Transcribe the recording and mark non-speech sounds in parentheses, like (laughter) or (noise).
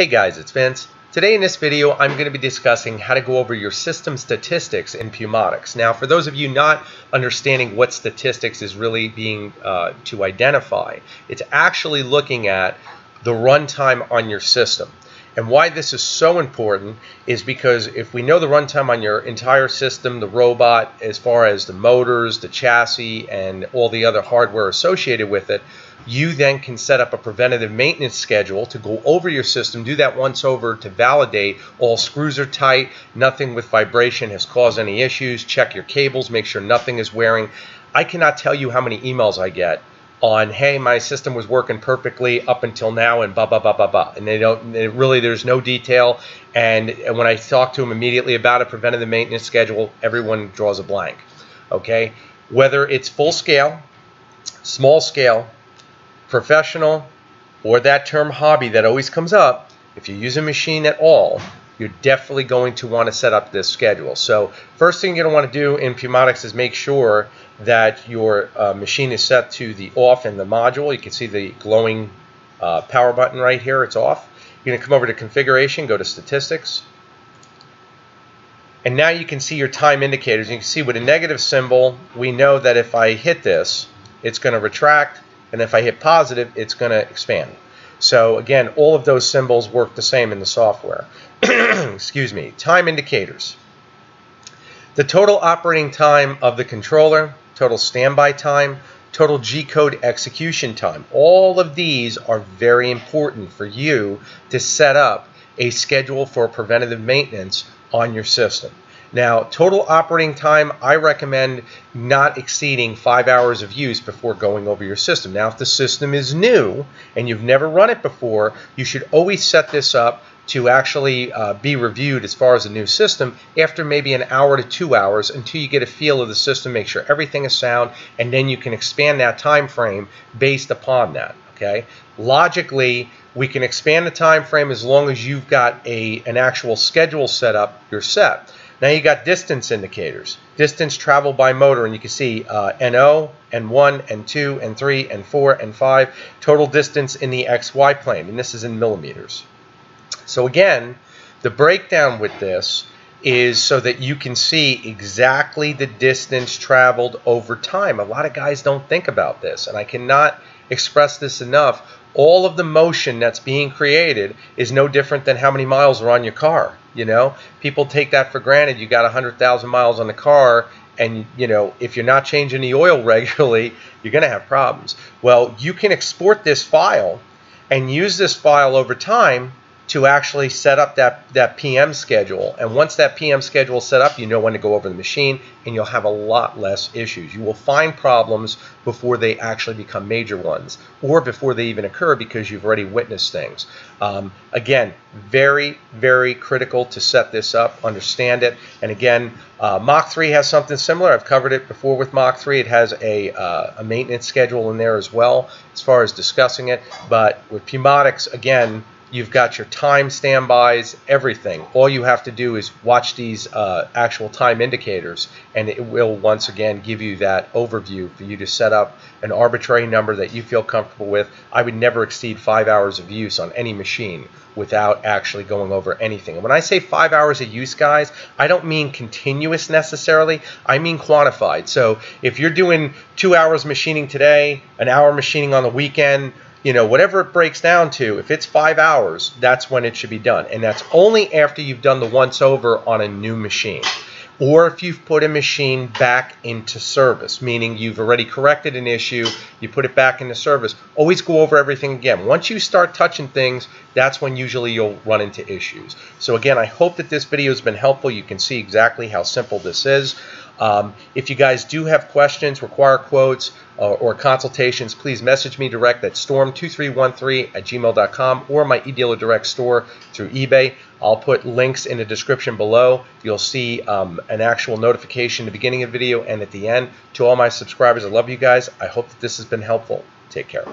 Hey guys, it's Vince. Today in this video, I'm going to be discussing how to go over your system statistics in Pumotix. Now, for those of you not understanding what statistics is really being uh, to identify, it's actually looking at the runtime on your system. And why this is so important is because if we know the runtime on your entire system, the robot, as far as the motors, the chassis, and all the other hardware associated with it, you then can set up a preventative maintenance schedule to go over your system, do that once over to validate all screws are tight, nothing with vibration has caused any issues, check your cables, make sure nothing is wearing. I cannot tell you how many emails I get on hey my system was working perfectly up until now and blah blah blah blah blah. And they don't they really there's no detail. And, when I talk to them immediately about a preventative maintenance schedule everyone draws a blank okay? Whether it's full scale small scale professional or that term hobby that always comes up if you use a machine at all you're definitely going to want to set up this schedule. So first thing you're going to want to do in Pumotix is make sure that your uh, machine is set to the off in the module. You can see the glowing uh, power button right here. It's off. You're going to come over to configuration, go to statistics. And now you can see your time indicators. You can see with a negative symbol, we know that if I hit this, it's going to retract. And if I hit positive, it's going to expand. So again, all of those symbols work the same in the software. (clears throat) Excuse me. Time indicators. The total operating time of the controller, total standby time, total G-code execution time. All of these are very important for you to set up a schedule for preventative maintenance on your system. Now, total operating time, I recommend not exceeding five hours of use before going over your system. Now, if the system is new and you've never run it before, you should always set this up to actually uh, be reviewed as far as a new system after maybe an hour to two hours until you get a feel of the system, make sure everything is sound, and then you can expand that time frame based upon that. Okay, logically, we can expand the time frame as long as you've got a an actual schedule set up. You're set. Now you got distance indicators, distance traveled by motor, and you can see uh, NO, N1, N2, N3, N4, N5, total distance in the XY plane, and this is in millimeters. So again, the breakdown with this is so that you can see exactly the distance traveled over time. A lot of guys don't think about this, and I cannot express this enough. All of the motion that's being created is no different than how many miles are on your car. You know, people take that for granted. You got 100,000 miles on the car, and you know, if you're not changing the oil (laughs) regularly, you're going to have problems. Well, you can export this file and use this file over time to actually set up that, that PM schedule. And once that PM schedule is set up, you know when to go over the machine and you'll have a lot less issues. You will find problems before they actually become major ones or before they even occur because you've already witnessed things. Um, again, very, very critical to set this up, understand it. And again, uh, Mach 3 has something similar. I've covered it before with Mach 3. It has a, uh, a maintenance schedule in there as well as far as discussing it. But with Pumotix, again, You've got your time standbys, everything. All you have to do is watch these uh, actual time indicators, and it will once again give you that overview for you to set up an arbitrary number that you feel comfortable with. I would never exceed five hours of use on any machine without actually going over anything. And when I say five hours of use, guys, I don't mean continuous necessarily. I mean quantified. So if you're doing two hours machining today, an hour machining on the weekend, you know, whatever it breaks down to, if it's five hours, that's when it should be done. And that's only after you've done the once over on a new machine. Or if you've put a machine back into service, meaning you've already corrected an issue, you put it back into service, always go over everything again. Once you start touching things, that's when usually you'll run into issues. So again, I hope that this video has been helpful. You can see exactly how simple this is. Um, if you guys do have questions, require quotes, uh, or consultations, please message me direct at storm2313 at gmail.com or my eDealer Direct store through eBay. I'll put links in the description below. You'll see um, an actual notification at the beginning of the video and at the end. To all my subscribers, I love you guys. I hope that this has been helpful. Take care.